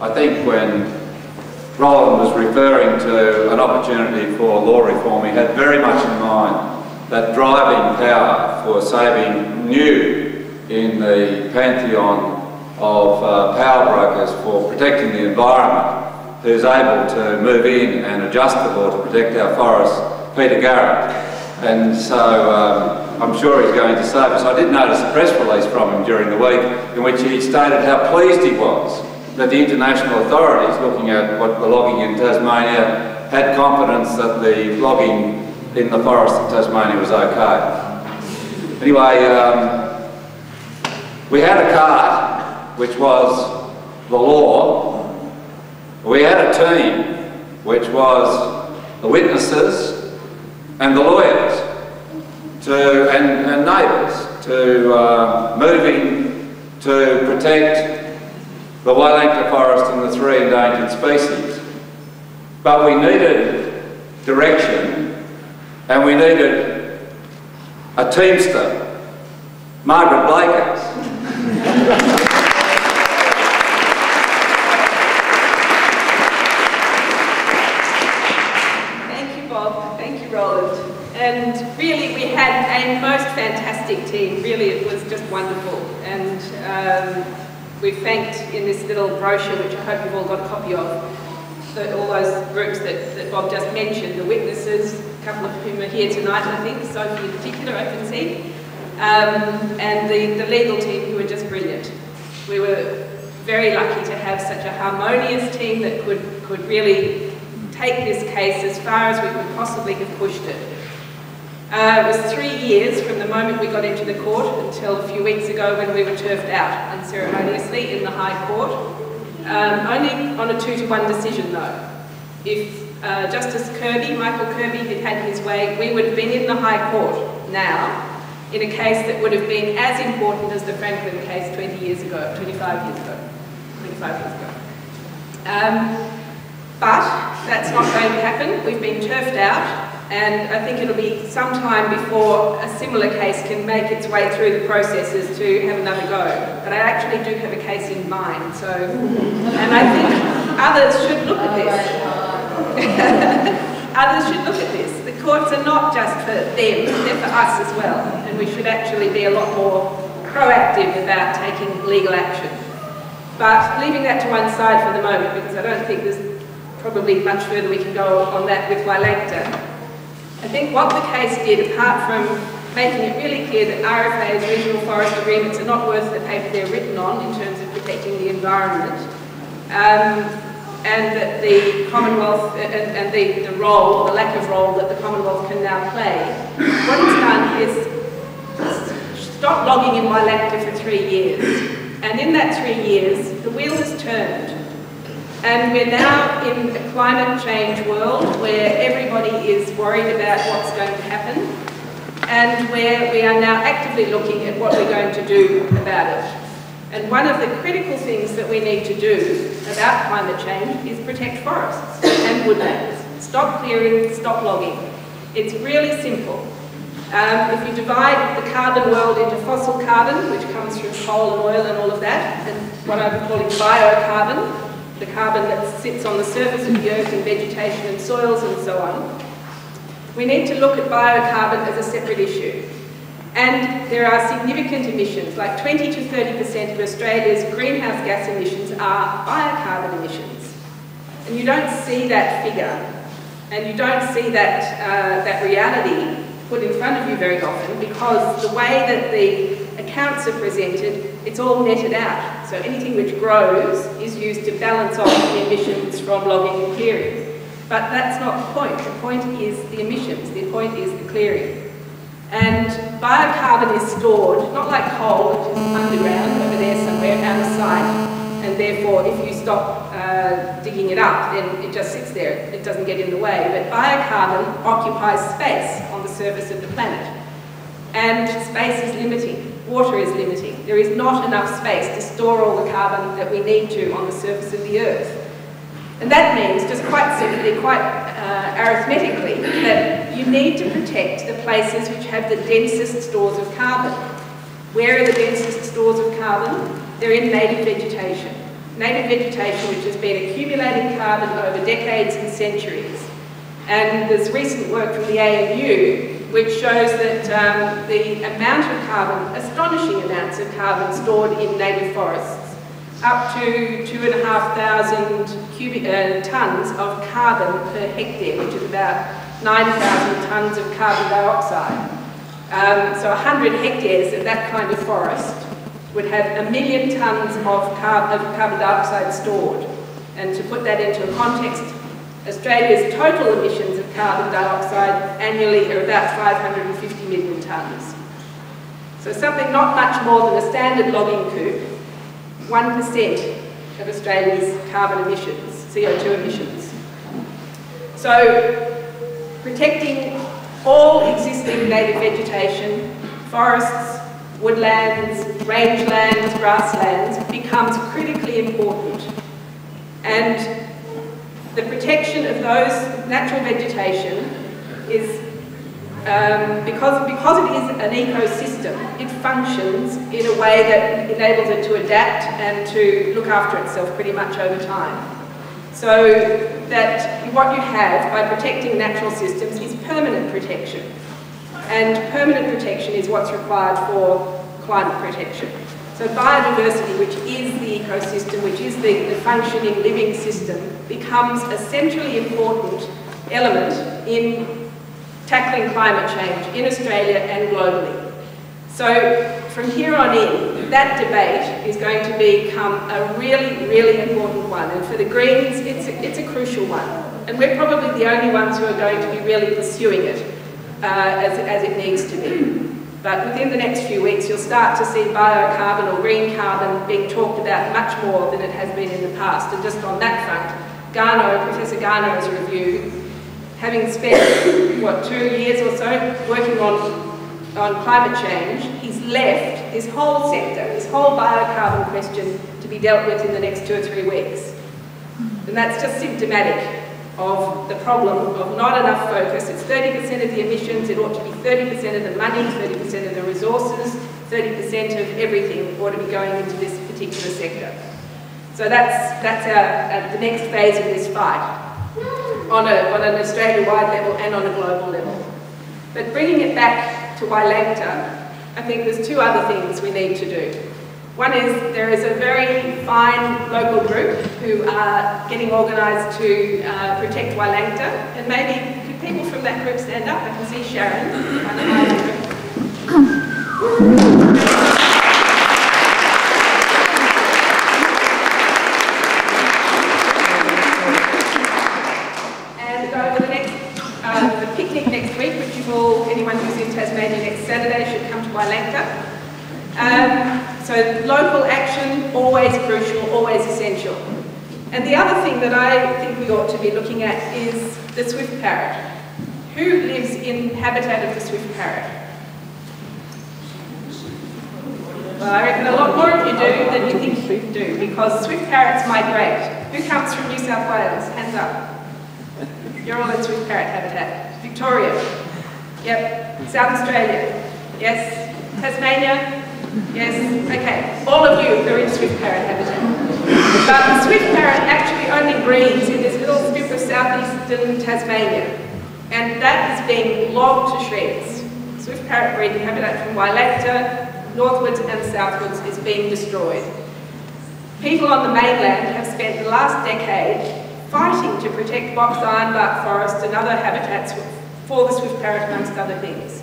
I think when Roland was referring to an opportunity for law reform, he had very much in mind that driving power for saving new in the pantheon of uh, power brokers for protecting the environment who's able to move in and adjust the law to protect our forests, Peter Garrett. And so um, I'm sure he's going to save us. I did notice a press release from him during the week in which he stated how pleased he was that the international authorities looking at what the logging in Tasmania had confidence that the logging in the forest of Tasmania was okay. Anyway, um, we had a cart which was the law. We had a team which was the witnesses and the lawyers to, and, and neighbours to uh, moving to protect the Wielangta forest and the three endangered species. But we needed direction and we needed a teamster, Margaret Blakers. Thank you, Bob. Thank you, Roland. And really, we had a most fantastic team. Really, it was just wonderful. And um, we've thanked in this little brochure, which I hope you've all got a copy of, the, all those groups that, that Bob just mentioned, the witnesses, a couple of whom are here tonight, I think, Sophie in particular, I can see, um, and the, the legal team who were just brilliant. We were very lucky to have such a harmonious team that could, could really take this case as far as we could possibly have pushed it. Uh, it was three years from the moment we got into the court until a few weeks ago when we were turfed out unceremoniously in the High Court. Um, only on a two to one decision though. If uh, Justice Kirby, Michael Kirby, had had his way, we would have been in the High Court now in a case that would have been as important as the Franklin case 20 years ago, 25 years ago, 25 years ago. Um, but that's not going to happen. We've been turfed out and I think it'll be some time before a similar case can make its way through the processes to have another go. But I actually do have a case in mind, so, and I think others should look at this. others should look at this. The courts are not just for them, they're for us as well, and we should actually be a lot more proactive about taking legal action. But leaving that to one side for the moment, because I don't think there's probably much further we can go on that with Wielangta. Think what the case did, apart from making it really clear that RFA's regional forest agreements are not worth the paper they're written on in terms of protecting the environment, um, and that the Commonwealth and, and the, the role, the lack of role that the Commonwealth can now play, what it's done is stop logging in Wielangta for three years. And in that three years, the wheel has turned. And we're now in a climate change world where everybody is worried about what's going to happen and where we are now actively looking at what we're going to do about it. And one of the critical things that we need to do about climate change is protect forests and woodlands. Stop clearing, stop logging. It's really simple. Um, if you divide the carbon world into fossil carbon, which comes from coal and oil and all of that, and what I'm calling biocarbon, the carbon that sits on the surface of the earth in vegetation and soils and so on. We need to look at biocarbon as a separate issue. And there are significant emissions, like 20 to 30% of Australia's greenhouse gas emissions are biocarbon emissions. And you don't see that figure, and you don't see that, uh, that reality put in front of you very often because the way that the accounts are presented, it's all netted out. So anything which grows is used to balance off the emissions from logging and clearing. But that's not the point. The point is the emissions. The point is the clearing. And biocarbon is stored, not like coal, which is underground over there somewhere out of sight, and therefore if you stop uh, digging it up, then it just sits there. It doesn't get in the way. But biocarbon occupies space on the surface of the planet. And space is limiting water is limiting. There is not enough space to store all the carbon that we need to on the surface of the Earth. And that means, just quite simply, quite uh, arithmetically, that you need to protect the places which have the densest stores of carbon. Where are the densest stores of carbon? They're in native vegetation. native vegetation which has been accumulating carbon over decades and centuries. And there's recent work from the ANU which shows that um, the amount of carbon, astonishing amounts of carbon stored in native forests, up to two and a half thousand cubic uh, tonnes of carbon per hectare, which is about 9,000 tonnes of carbon dioxide. Um, so 100 hectares of that kind of forest would have a million tonnes of, car of carbon dioxide stored. And to put that into context, Australia's total emissions carbon dioxide annually are about 550 million tonnes. So something not much more than a standard logging coupe, 1% of Australia's carbon emissions, CO2 emissions. So protecting all existing native vegetation, forests, woodlands, rangelands, grasslands becomes critically important. And the protection of those natural vegetation is, um, because, because it is an ecosystem, it functions in a way that enables it to adapt and to look after itself pretty much over time. So that what you have by protecting natural systems is permanent protection. And permanent protection is what's required for climate protection. So biodiversity, which is the ecosystem, which is the, the functioning living system, becomes essentially important element in tackling climate change in Australia and globally. So from here on in, that debate is going to become a really, really important one. And for the Greens, it's a, it's a crucial one. And we're probably the only ones who are going to be really pursuing it uh, as, as it needs to be. But within the next few weeks, you'll start to see biocarbon or green carbon being talked about much more than it has been in the past. And just on that front, Garnaut, Professor Garnaut's review, having spent, what, two years or so working on on climate change, he's left this whole sector, this whole biocarbon question to be dealt with in the next two or three weeks. And that's just symptomatic of the problem of not enough focus. It's 30% of the emissions, it ought to be 30% of the money, 30% of the resources, 30% of everything ought to be going into this particular sector. So that's, that's our, uh, the next phase of this fight on, a, on an Australia-wide level and on a global level. But bringing it back to Wielangta, I think there's two other things we need to do. One is there is a very fine local group who are getting organised to uh, protect Wielangta, and maybe could people from that group stand up? I can see Sharon. Tasmania next Saturday should come to Wielangta. Um, so local action, always crucial, always essential. And the other thing that I think we ought to be looking at is the swift parrot. Who lives in habitat of the swift parrot? Well, I reckon a lot more of you do than you think you do, because swift parrots migrate. Who comes from New South Wales? Hands up. You're all in swift parrot habitat. Victoria. Yep. South Australia? Yes. Tasmania? Yes. Okay. All of you are in swift parrot habitat. But the swift parrot actually only breeds in this little strip of southeastern Tasmania. And that is being logged to shreds. Swift parrot breeding habitat from Wielangta, northwards and southwards is being destroyed. People on the mainland have spent the last decade fighting to protect box ironbark forests and other habitats for the swift parrot amongst other things.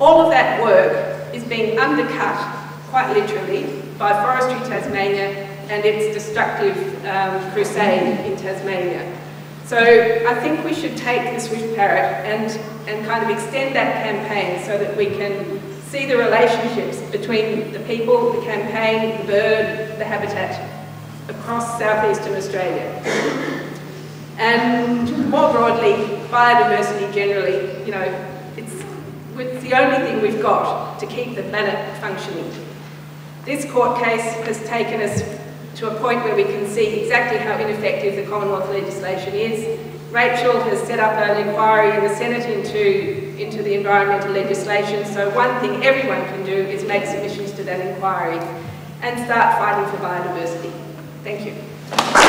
All of that work is being undercut, quite literally, by Forestry Tasmania and its destructive um, crusade in Tasmania. So I think we should take the swift parrot and, and kind of extend that campaign so that we can see the relationships between the people, the campaign, the bird, the habitat across southeastern Australia. And more broadly, biodiversity generally, you know, it's, it's the only thing we've got to keep the planet functioning. This court case has taken us to a point where we can see exactly how ineffective the Commonwealth legislation is. Rachel has set up an inquiry in the Senate into, into the environmental legislation, so one thing everyone can do is make submissions to that inquiry and start fighting for biodiversity. Thank you.